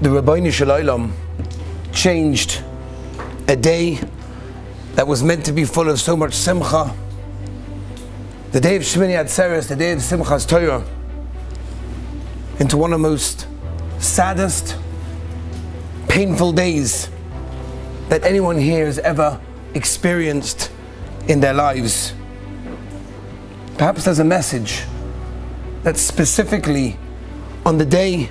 the Ribono Shel Olam changed a day that was meant to be full of so much simcha. The day of Shmini Atzeres, the day of Simchas Torah, into one of the most saddest, painful days that anyone here has ever experienced in their lives. Perhaps there's a message that specifically on the day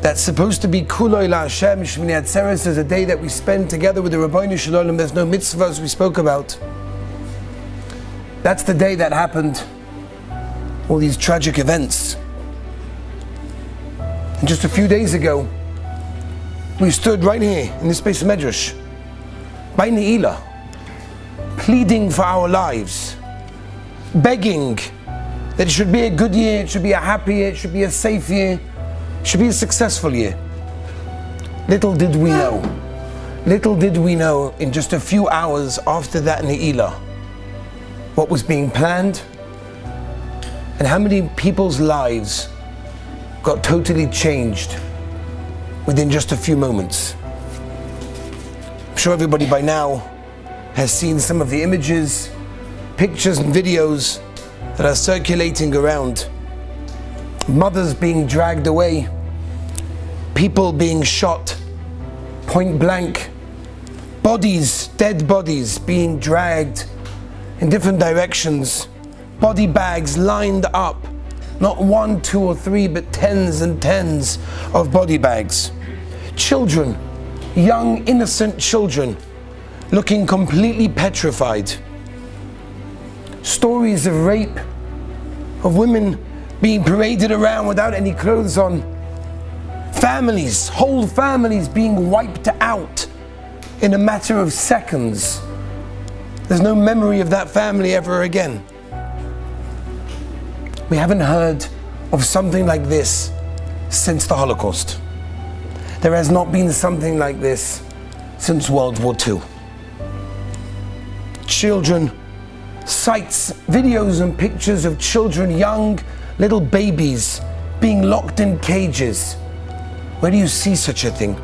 that's supposed to be Kuloi La Hashem Shmini Atzeres is a day that we spend together with the Ribono Shel Olam. There's no mitzvahs we spoke about. That's the day that happened. All these tragic events. And just a few days ago, we stood right here in this space of Medrash, by Ne'ilah, pleading for our lives, begging that it should be a good year, it should be a happy year, it should be a safe year, should be a successful year. Little did we know, little did we know in just a few hours after that Ne'ilah, what was being planned and how many people's lives got totally changed within just a few moments. I'm sure everybody by now has seen some of the images, pictures, and videos that are circulating around mothers being dragged away, people being shot point blank, bodies, dead bodies being dragged in different directions, body bags lined up, not one, two, or three, but tens and tens of body bags. Children, young, innocent children, looking completely petrified. Stories of rape, of women being paraded around without any clothes on. Families, whole families being wiped out in a matter of seconds. There's no memory of that family ever again. We haven't heard of something like this since the Holocaust. There has not been something like this since World War II. Children, sights, videos, and pictures of children, young little babies being locked in cages. Where do you see such a thing?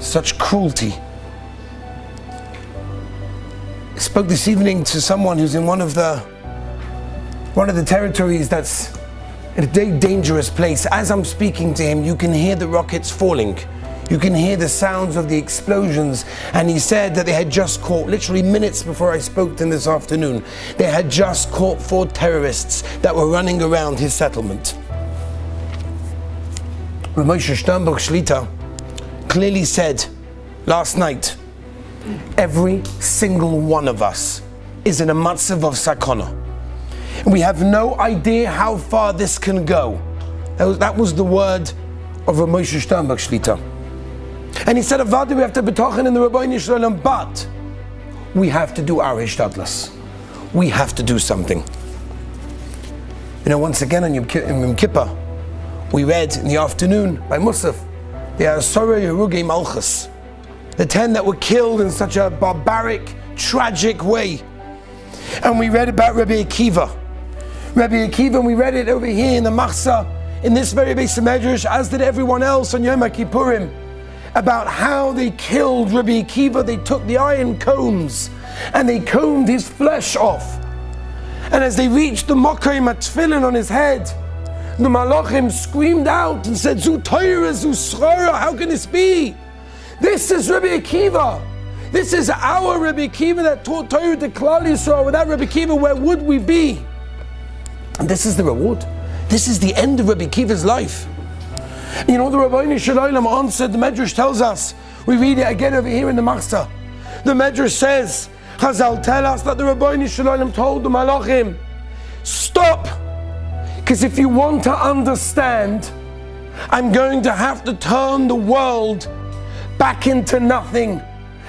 Such cruelty. I spoke this evening to someone who's in one of the one of the territories that's a very dangerous place. As I'm speaking to him, you can hear the rockets falling. You can hear the sounds of the explosions. And he said that they had just caught, literally minutes before I spoke to him this afternoon, they had just caught four terrorists that were running around his settlement. Rav Moshe Sternbuch Shlita clearly said last night every single one of us is in a matzav of sakana. We have no idea how far this can go. That was, that was the word of Rav Moshe Sternbuch Shlita. And he said, Avada, we have to betochen in the Ribono Shel Olam, but we have to do our Ishtadlas. We have to do something. You know, once again on Yom Kippur, we read in the afternoon by Musaf, the Asara Harugei Malchus, the ten that were killed in such a barbaric, tragic way. And we read about Rabbi Akiva. Rabbi Akiva, and we read it over here in the Machzor, in this very base of Medrash, as did everyone else on Yom Kippurim about how they killed Rabbi Akiva. They took the iron combs and they combed his flesh off. And as they reached the Mokai Matfilin on his head, the Malachim screamed out and said, Zu Torah, Zu how can this be? This is Rabbi Akiva. This is our Rabbi Akiva that taught Torah to Klal Yisrael. Without Rabbi Akiva, where would we be? And this is the reward. This is the end of Rabbi Akiva's life. You know, the Ribono Shel Olam answered, the Medrash tells us, we read it again over here in the Machzor. The Medrash says, Chazal tell us that the Ribono Shel Olam told the Malachim, stop, because if you want to understand, I'm going to have to turn the world back into nothing.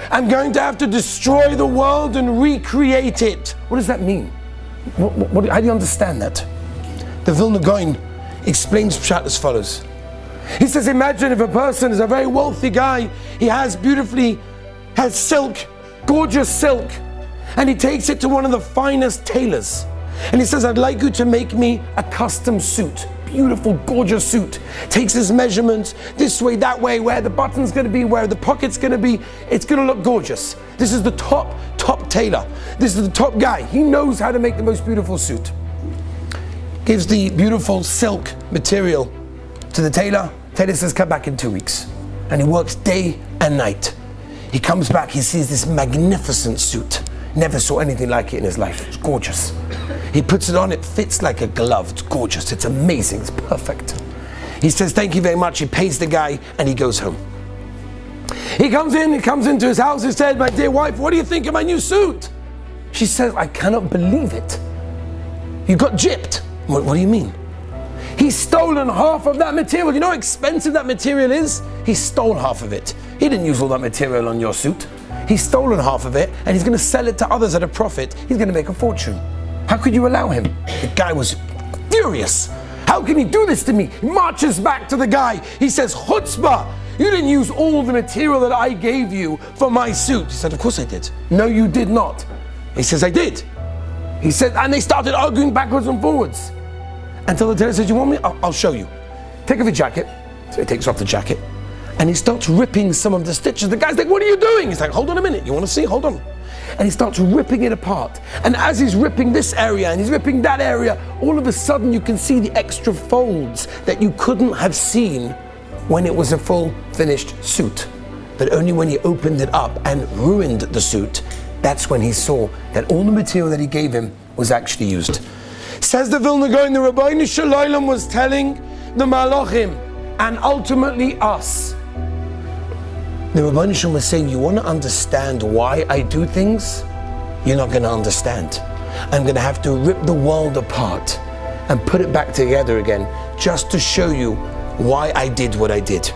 I'm going to have to destroy the world and recreate it. What does that mean? What, what, how do you understand that? The Vilna Gaon explains Pshat as follows. He says, imagine if a person is a very wealthy guy, he has beautifully, has silk, gorgeous silk, and he takes it to one of the finest tailors. And he says, I'd like you to make me a custom suit, beautiful, gorgeous suit. Takes his measurements this way, that way, where the button's gonna be, where the pocket's gonna be. It's gonna look gorgeous. This is the top, top tailor. This is the top guy. He knows how to make the most beautiful suit. Gives the beautiful silk material to the tailor. Taylor says, come back in two weeks. And he works day and night. He comes back, he sees this magnificent suit. Never saw anything like it in his life. It's gorgeous. He puts it on, it fits like a glove. It's gorgeous, it's amazing, it's perfect. He says, Thank you very much. He pays the guy and he goes home. He comes in, he comes into his house, he said, My dear wife, what do you think of my new suit? She says, I cannot believe it. You got gypped. What, what do you mean? He's stolen half of that material. You know how expensive that material is? He stole half of it. He didn't use all that material on your suit. He's stolen half of it and he's going to sell it to others at a profit. He's going to make a fortune. Could you allow him? The guy was furious. How can he do this to me? He marches back to the guy. He says, Chutzpah, you didn't use all the material that I gave you for my suit. He said, Of course I did. No, you did not. He says, I did. He said, and they started arguing backwards and forwards until the tailor says, You want me? I'll, I'll show you. Take off your jacket. So he takes off the jacket and he starts ripping some of the stitches. The guy's like, What are you doing? He's like, Hold on a minute. You want to see? Hold on. And he starts ripping it apart. And as he's ripping this area and he's ripping that area, all of a sudden you can see the extra folds that you couldn't have seen when it was a full finished suit. But only when he opened it up and ruined the suit, that's when he saw that all the material that he gave him was actually used. Says the Vilna Gaon, the Ribono Shel Olam was telling the Malachim and ultimately us. The Shalom was saying, You want to understand why I do things? You're not going to understand. I'm going to have to rip the world apart and put it back together again just to show you why I did what I did.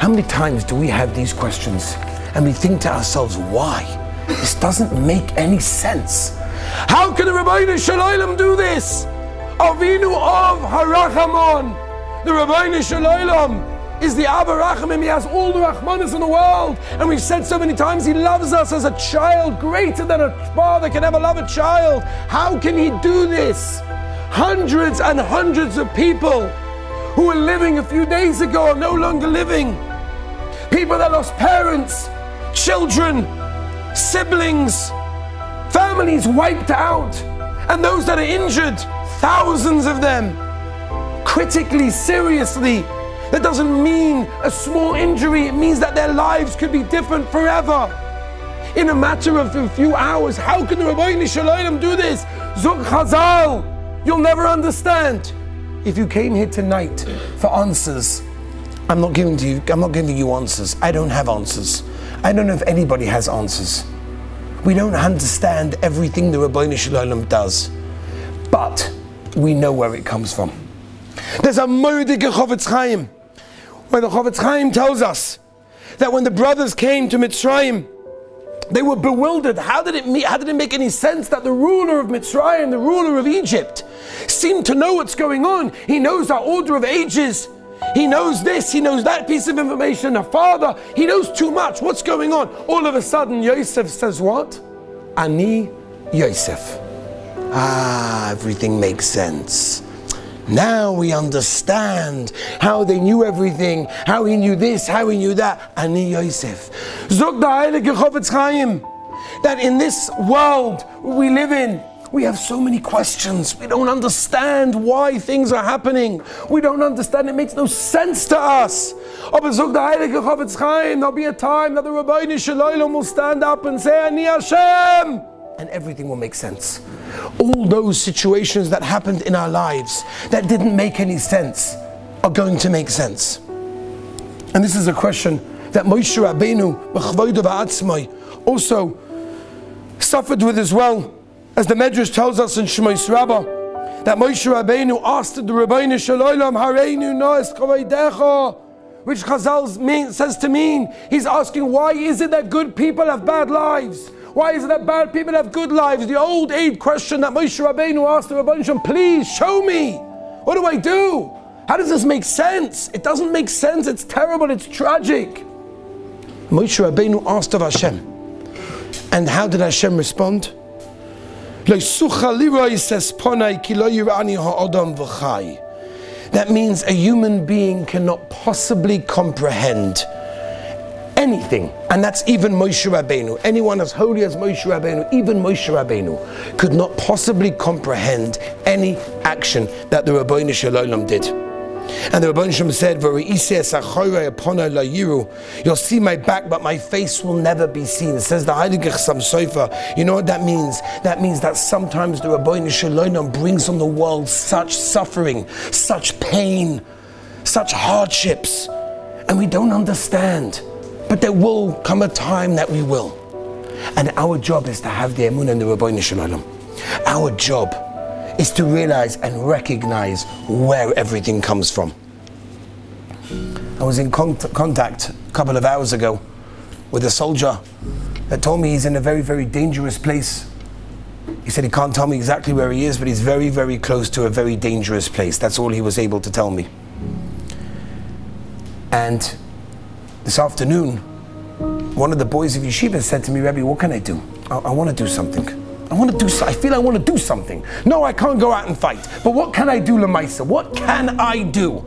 How many times do we have these questions and we think to ourselves, why? This doesn't make any sense. How can the Ribono Shel Olam do this? Avinu of Harachamon. The Ribono Shel Olam is the Abba Rachamim. He has all the Rachmanis in the world. And we've said so many times, He loves us as a child, greater than a father can ever love a child. How can He do this? Hundreds and hundreds of people who were living a few days ago are no longer living. People that lost parents, children, siblings, families wiped out, and those that are injured, thousands of them, critically, seriously. That doesn't mean a small injury, it means that their lives could be different forever. In a matter of a few hours, how can the Ribono Shel Olam do this? Zuk Chazal, you'll never understand. If you came here tonight for answers, I'm not giving you, I'm not giving you answers. I don't have answers. I don't know if anybody has answers. We don't understand everything the Ribono Shel Olam does, but we know where it comes from. There's a Moedige Chofetz Chaim, where the Chofetz Chaim tells us that when the brothers came to Mitzrayim, they were bewildered. How did it how did it make any sense that the ruler of Mitzrayim, the ruler of Egypt, seemed to know what's going on? He knows our order of ages. He knows this, he knows that piece of information. A father, he knows too much. What's going on? All of a sudden, Yosef says, What? Ani Yosef. Ah, everything makes sense. Now we understand how they knew everything, how he knew this, how he knew that. Ani Yosef. That in this world we live in, we have so many questions. We don't understand why things are happening. We don't understand. It makes no sense to us. There'll be a time that the Ribono Shel Olam will stand up and say, Ani Hashem. And everything will make sense. All those situations that happened in our lives that didn't make any sense are going to make sense. And this is a question that Moshe Rabbeinu also suffered with as well as the Medrash tells us in Shemos Rabbah, that Moshe Rabbeinu asked the Ribono Shel Olam, Hareinu Noes which Chazal says to mean, he's asking, why is it that good people have bad lives? Why is it that bad people have good lives? The old aid question that Moshe Rabbeinu asked the Ribono Shel Olam, please show me. What do I do? How does this make sense? It doesn't make sense. It's terrible. It's tragic. Moshe Rabbeinu asked of Hashem. And how did Hashem respond? That means a human being cannot possibly comprehend anything, and that's even Moshe Rabbeinu. Anyone as holy as Moshe Rabbeinu, even Moshe Rabbeinu, could not possibly comprehend any action that the Ribono Shel Olam did. And the Rabban Shem said, You'll see my back, but my face will never be seen. It says the Heilige Chassam. You know what that means? That means that sometimes the Ribono Shel Olam brings on the world such suffering, such pain, such hardships, and we don't understand. But there will come a time that we will. And our job is to have the Emun and the Ribono Shel Olam. Our job is to realize and recognize where everything comes from. I was in con- contact a couple of hours ago with a soldier that told me he's in a very, very dangerous place. He said he can't tell me exactly where he is, but he's very, very close to a very dangerous place. That's all he was able to tell me. And this afternoon, one of the boys of yeshiva said to me, Rebbe, what can I do? I, I want to do something. I want to do. I feel I want to do something. No, I can't go out and fight. But what can I do, Lamaisa? What can I do?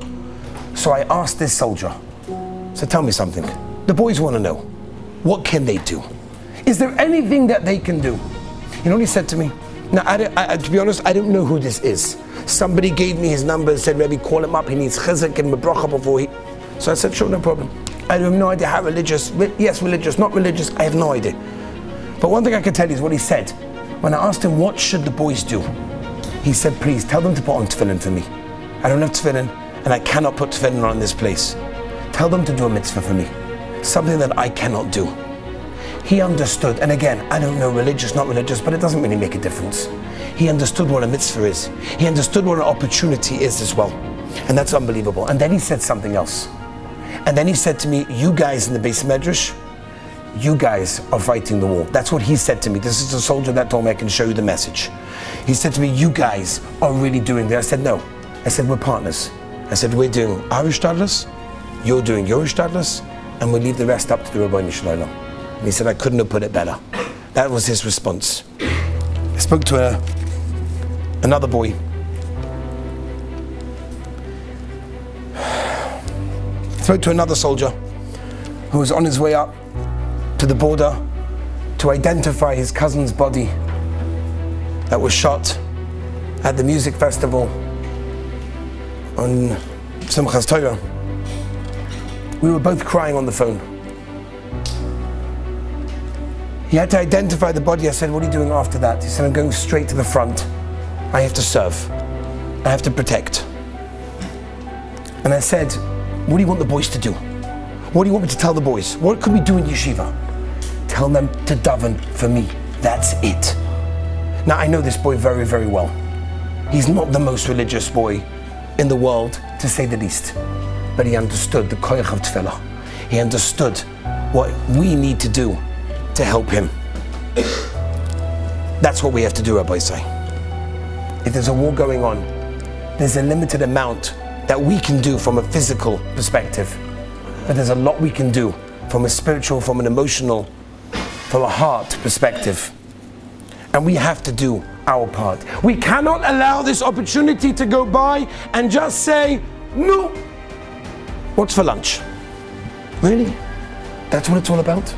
So I asked this soldier. So tell me something. The boys want to know. What can they do? Is there anything that they can do? You know what he said to me? Now, I, I, to be honest, I don't know who this is. Somebody gave me his number and said, Rebbe, call him up. He needs chizuk and mebracha before he. So I said, sure, no problem. I have no idea how religious, yes, religious, not religious, I have no idea. But one thing I can tell you is what he said. When I asked him, what should the boys do? He said, please tell them to put on tefillin for me. I don't have tefillin, and I cannot put tefillin on this place. Tell them to do a mitzvah for me. Something that I cannot do. He understood, and again, I don't know religious, not religious, but it doesn't really make a difference. He understood what a mitzvah is. He understood what an opportunity is as well. And that's unbelievable. And then he said something else. And then he said to me, You guys in the beis medrash, you guys are fighting the war. That's what he said to me. This is a soldier that told me I can show you the message. He said to me, You guys are really doing this. I said, No. I said, We're partners. I said, We're doing our Ishtadlis, you're doing your Ishtadlis, and we leave the rest up to the Ribono Shel Olam. And he said, I couldn't have put it better. That was his response. I spoke to a, another boy spoke to another soldier who was on his way up to the border to identify his cousin's body that was shot at the music festival on Simchas Torah. We were both crying on the phone. He had to identify the body. I said, What are you doing after that? He said, I'm going straight to the front. I have to serve, I have to protect. And I said, what do you want the boys to do? What do you want me to tell the boys? What could we do in yeshiva? Tell them to daven for me. That's it. Now, I know this boy very, very well. He's not the most religious boy in the world, to say the least. But he understood the koyach of tefillah. He understood what we need to do to help him. That's what we have to do, Rabbi say. If there's a war going on, there's a limited amount that we can do from a physical perspective. But there's a lot we can do from a spiritual, from an emotional, from a heart perspective. And we have to do our part. We cannot allow this opportunity to go by and just say, no, what's for lunch? Really? That's what it's all about?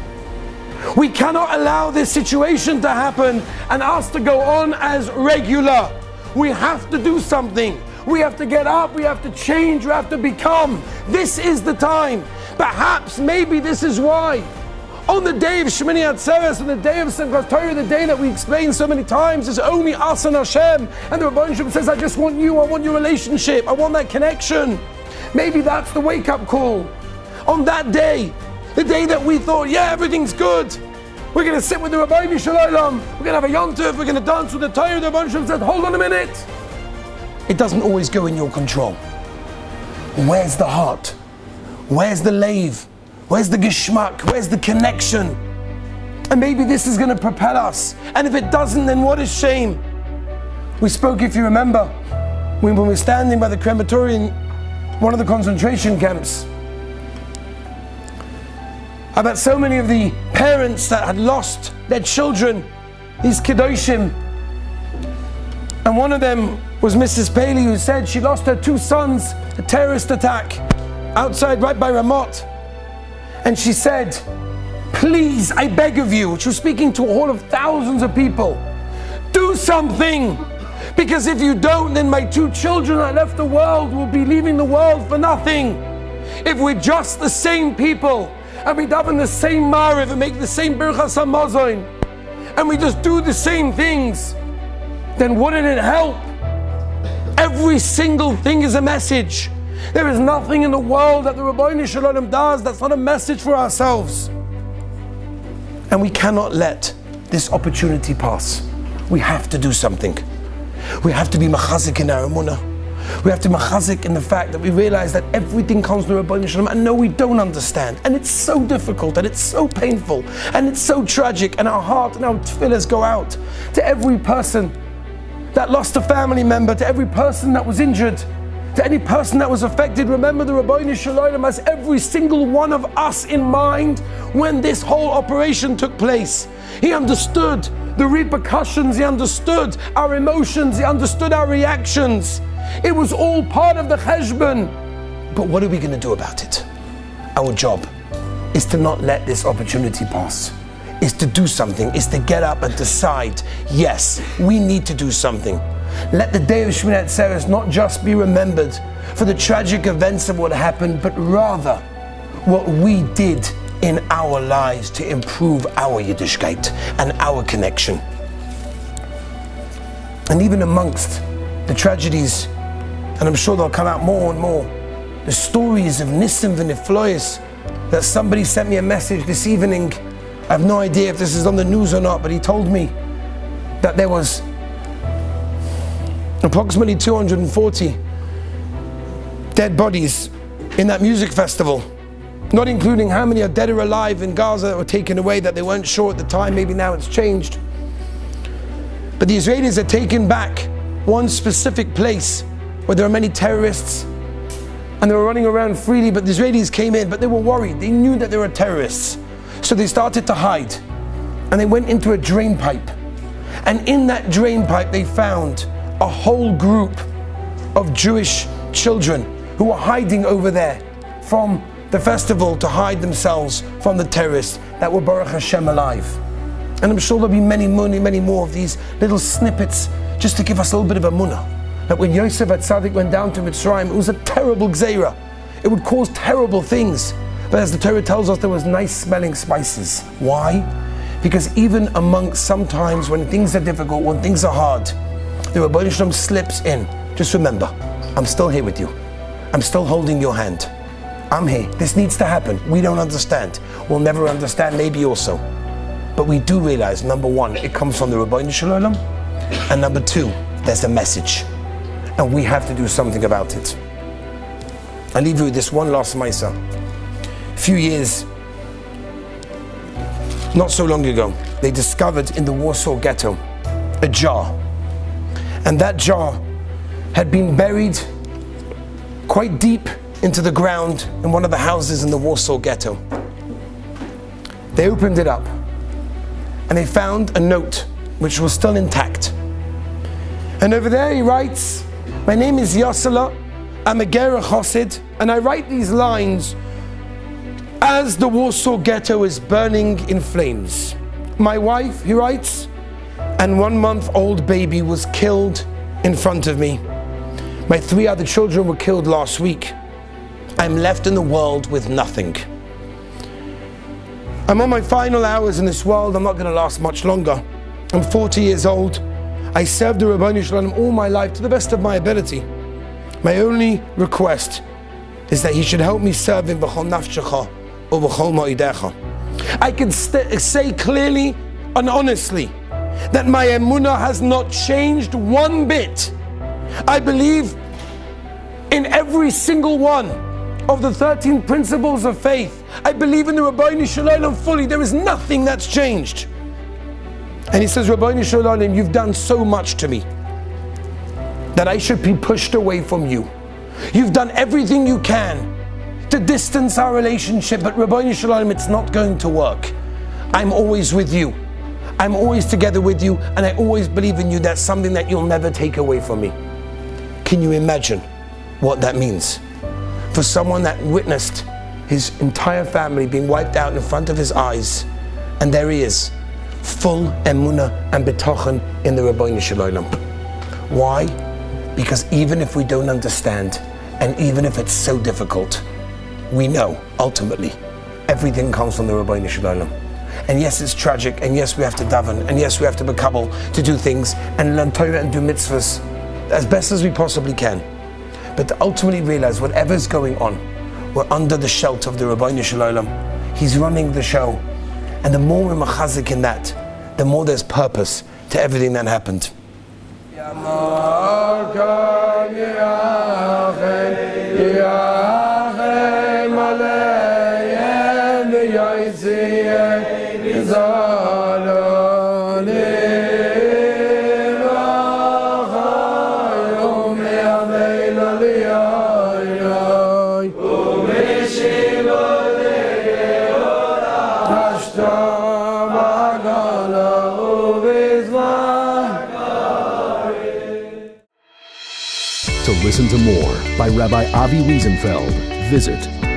We cannot allow this situation to happen and us to go on as regular. We have to do something. We have to get up, we have to change, we have to become. This is the time. Perhaps, maybe this is why. On the day of Shemini Atzeres, on the day of Simchat Torah, the day that we explain so many times, is only us and Hashem. And the Shem says, I just want you, I want your relationship, I want that connection. Maybe that's the wake up call. On that day, the day that we thought, yeah, everything's good. We're going to sit with the Ribono Shel Olam. We're going to have a yontif. We're going to dance with the Torah. The Shem said, hold on a minute. It doesn't always go in your control. Where's the heart? Where's the lave? Where's the geschmack? Where's the connection? And maybe this is going to propel us. And if it doesn't, then what a shame. We spoke, if you remember, when we were standing by the crematorium, one of the concentration camps, about so many of the parents that had lost their children, these kiddushim, And one of them was Mrs. Paley, who said she lost her two sons, a terrorist attack outside right by Ramat. And she said, Please, I beg of you, she was speaking to a hall of thousands of people, do something. Because if you don't, then my two children that left the world will be leaving the world for nothing. If we're just the same people, and we daven the same mariv and make the same birchas hamazon, and we just do the same things, then wouldn't it help? Every single thing is a message. There is nothing in the world that the Ribono Shel Olam does that's not a message for ourselves. And we cannot let this opportunity pass. We have to do something. We have to be machazik in our emunah. We have to machazik in the fact that we realize that everything comes from Ribono Shel Olam and no, we don't understand. And it's so difficult and it's so painful and it's so tragic. And our heart and our tefillahs go out to every person that lost a family member, to every person that was injured, to any person that was affected. Remember the Ribono Shel Olam has every single one of us in mind when this whole operation took place. He understood the repercussions, he understood our emotions, he understood our reactions. It was all part of the cheshbon. But what are we going to do about it? Our job is to not let this opportunity pass is to do something, is to get up and decide, yes, we need to do something. Let the day of Shmini Atzeres not just be remembered for the tragic events of what happened, but rather what we did in our lives to improve our Yiddishkeit and our connection. And even amongst the tragedies, and I'm sure they'll come out more and more, the stories of Nissim and that somebody sent me a message this evening I have no idea if this is on the news or not, but he told me that there was approximately 240 dead bodies in that music festival, not including how many are dead or alive in Gaza that were taken away that they weren't sure at the time, maybe now it's changed. But the Israelis had taken back one specific place where there are many terrorists and they were running around freely, but the Israelis came in, but they were worried. They knew that there were terrorists. So they started to hide and they went into a drain pipe. And in that drain pipe, they found a whole group of Jewish children who were hiding over there from the festival to hide themselves from the terrorists that were Baruch Hashem alive. And I'm sure there'll be many, many, many more of these little snippets just to give us a little bit of a munah. That when Yosef HaTzaddik went down to Mitzrayim, it was a terrible gzeira. It would cause terrible things. But as the Torah tells us, there was nice smelling spices. Why? Because even amongst sometimes when things are difficult, when things are hard, the Ribono Shel Olam slips in. Just remember, I'm still here with you. I'm still holding your hand. I'm here. This needs to happen. We don't understand. We'll never understand, maybe also. But we do realize, number one, it comes from the Rabbi. And number two, there's a message. And we have to do something about it. I leave you with this one last Maisa few years, not so long ago, they discovered in the Warsaw ghetto a jar. And that jar had been buried quite deep into the ground in one of the houses in the Warsaw ghetto. They opened it up and they found a note which was still intact. And over there he writes, My name is Yosela, I'm a Gera Chosid, and I write these lines as the Warsaw ghetto is burning in flames. My wife, he writes, and one month old baby was killed in front of me. My three other children were killed last week. I'm left in the world with nothing. I'm on my final hours in this world. I'm not going to last much longer. I'm 40 years old. I served the Ribono Shel Olam all my life to the best of my ability. My only request is that he should help me serve him b'chol nafshecha I can st- say clearly and honestly that my emunah has not changed one bit. I believe in every single one of the 13 principles of faith. I believe in the Ribono Shel Olam fully. There is nothing that's changed. And he says, Ribono Shel Olam, you've done so much to me that I should be pushed away from you. You've done everything you can to distance our relationship, but Ribono Shel Olam, it's not going to work. I'm always with you. I'm always together with you, and I always believe in you. That's something that you'll never take away from me. Can you imagine what that means? For someone that witnessed his entire family being wiped out in front of his eyes, and there he is, full emuna and betochen in the Ribono Shel Olam. Why? Because even if we don't understand, and even if it's so difficult, we know ultimately everything comes from the Ribono Shel Olam. And yes, it's tragic, and yes, we have to daven, and yes, we have to be kabul to do things and learn Torah and do mitzvahs as best as we possibly can. But ultimately realize whatever's going on, we're under the shelter of the Ribono Shel Olam. He's running the show. And the more we're machazik in that, the more there's purpose to everything that happened. To listen to more by Rabbi Avi Wiesenfeld, visit